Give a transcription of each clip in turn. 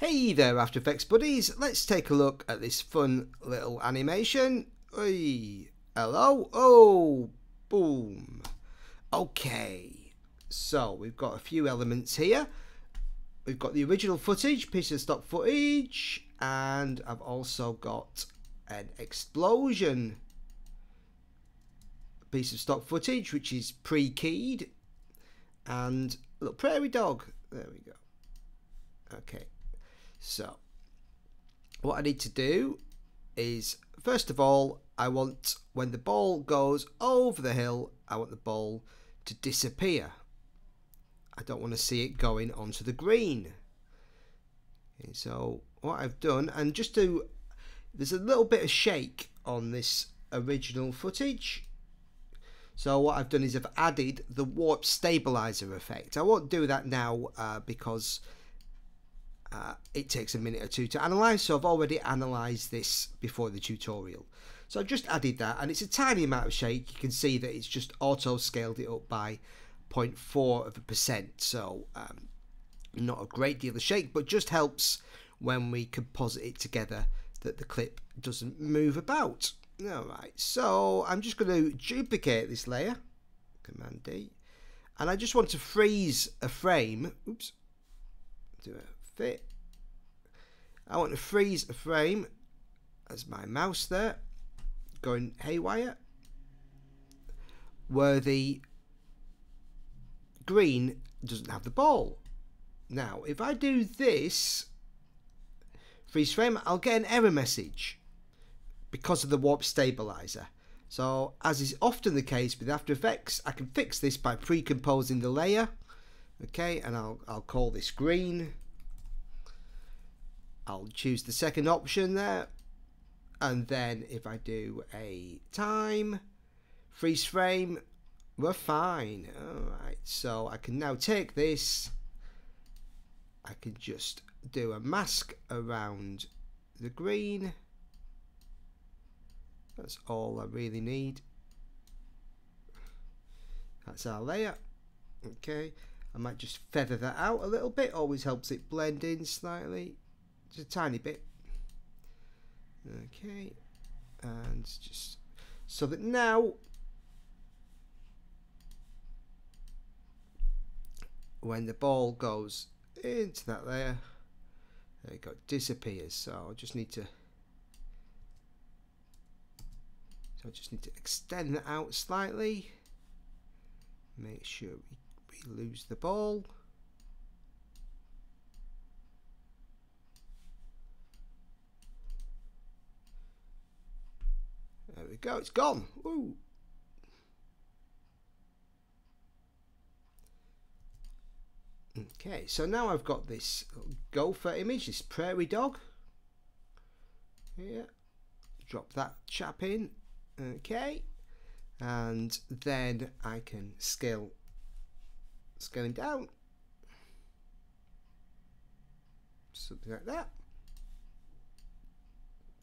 Hey there After Effects buddies, let's take a look at this fun little animation. Hey, hello, oh, boom. Okay, so we've got a few elements here. We've got the original footage, piece of stock footage, and I've also got an explosion piece of stock footage which is pre-keyed and a little prairie dog there we go okay so what I need to do is first of all I want when the ball goes over the hill I want the ball to disappear. I don't want to see it going onto the green. So what I've done and just to there's a little bit of shake on this original footage. So what I've done is I've added the warp stabilizer effect. I won't do that now uh, because uh, it takes a minute or two to analyze so I've already analyzed this before the tutorial. So I've just added that and it's a tiny amount of shake you can see that it's just auto scaled it up by 0.4 of a percent so um, not a great deal of shake but just helps when we composite it together that the clip doesn't move about. Alright so I'm just going to duplicate this layer command D and I just want to freeze a frame. Oops do a fit. I want to freeze a frame as my mouse there going haywire where the green doesn't have the ball. Now if I do this freeze frame I'll get an error message because of the warp stabilizer. So as is often the case with After Effects I can fix this by pre-composing the layer okay and I'll, I'll call this green I'll choose the second option there. And then if I do a time freeze frame we're fine. Alright so I can now take this. I can just do a mask around the green. That's all I really need. That's our layer. Okay I might just feather that out a little bit. Always helps it blend in slightly just a tiny bit. Okay and just so that now when the ball goes into that layer there you go disappears. So I just need to so I just need to extend that out slightly. Make sure we, we lose the ball There go, it's gone. Woo. Okay, so now I've got this gopher image, this prairie dog. Yeah, drop that chap in. Okay, and then I can scale, scaling down, something like that.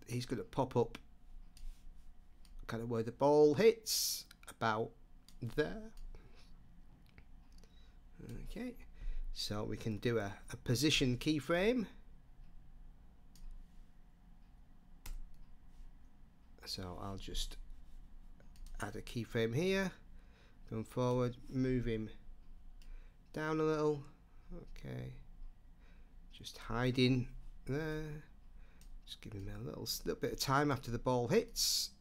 He's going to pop up kind of where the ball hits, about there. Okay, so we can do a, a position keyframe. So I'll just add a keyframe here, going forward, move him down a little. Okay, just hiding there. Just give him a little, little bit of time after the ball hits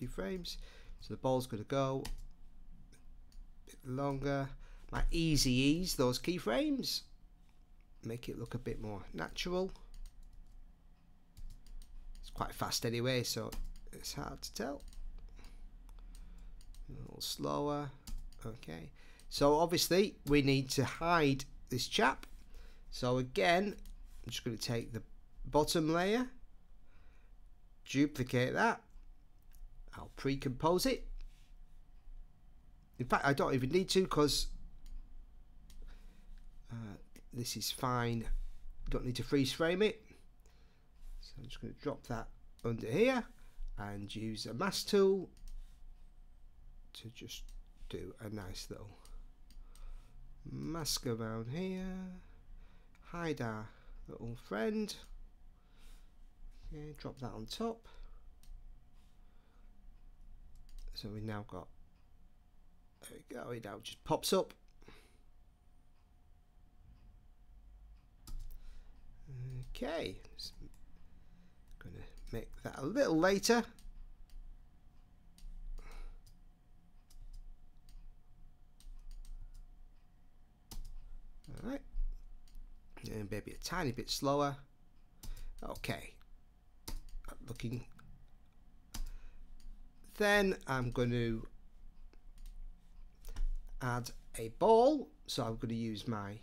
few frames. So the ball's going to go a bit longer. My easy ease those keyframes. Make it look a bit more natural. It's quite fast anyway, so it's hard to tell. A little slower. Okay. So obviously we need to hide this chap. So again, I'm just going to take the bottom layer, duplicate that, I'll pre-compose it. In fact, I don't even need to because uh, this is fine. Don't need to freeze frame it. So I'm just going to drop that under here and use a mask tool to just do a nice little mask around here. Hide our little friend. Okay, drop that on top. So we've now got, there we go, it now just pops up. Okay, just gonna make that a little later. Alright, and maybe a tiny bit slower. Okay, looking then I'm going to add a ball. So I'm going to use my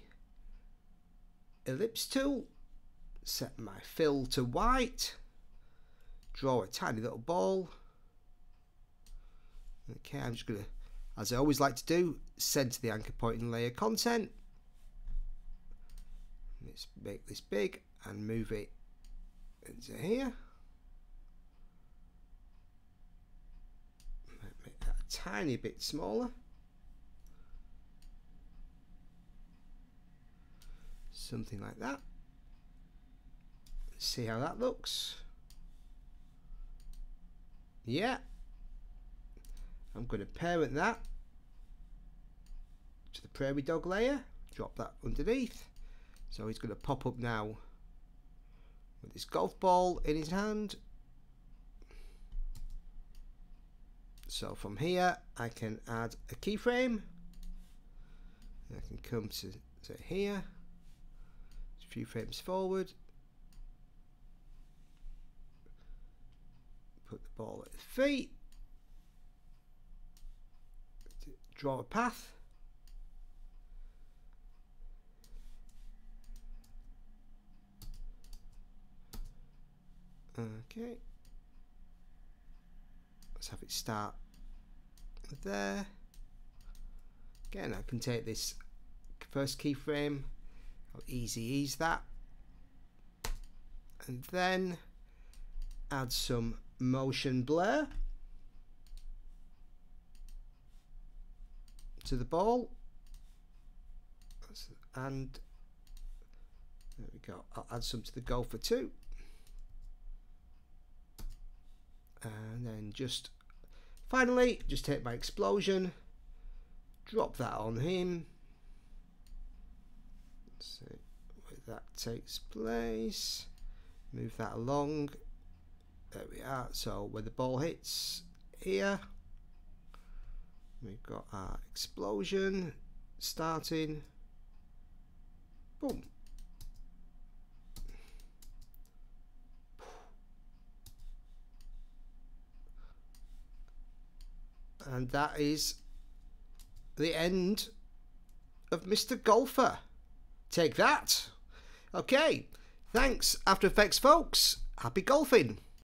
ellipse tool, set my fill to white, draw a tiny little ball. Okay, I'm just going to, as I always like to do, center the anchor point and layer content. Let's make this big and move it into here. Tiny bit smaller. Something like that. See how that looks. Yeah. I'm going to parent that to the prairie dog layer. Drop that underneath. So he's going to pop up now with his golf ball in his hand So from here, I can add a keyframe. I can come to, to here, a few frames forward, put the ball at the feet, draw a path. Okay. Let's have it start there. Again, I can take this first keyframe, I'll easy ease that, and then add some motion blur to the ball, and there we go. I'll add some to the golfer too, and then just Finally, just take my explosion, drop that on him. Where that takes place. Move that along. There we are. So where the ball hits here, we've got our explosion starting. Boom. And that is the end of Mr. Golfer. Take that. Okay, thanks, After Effects folks. Happy golfing.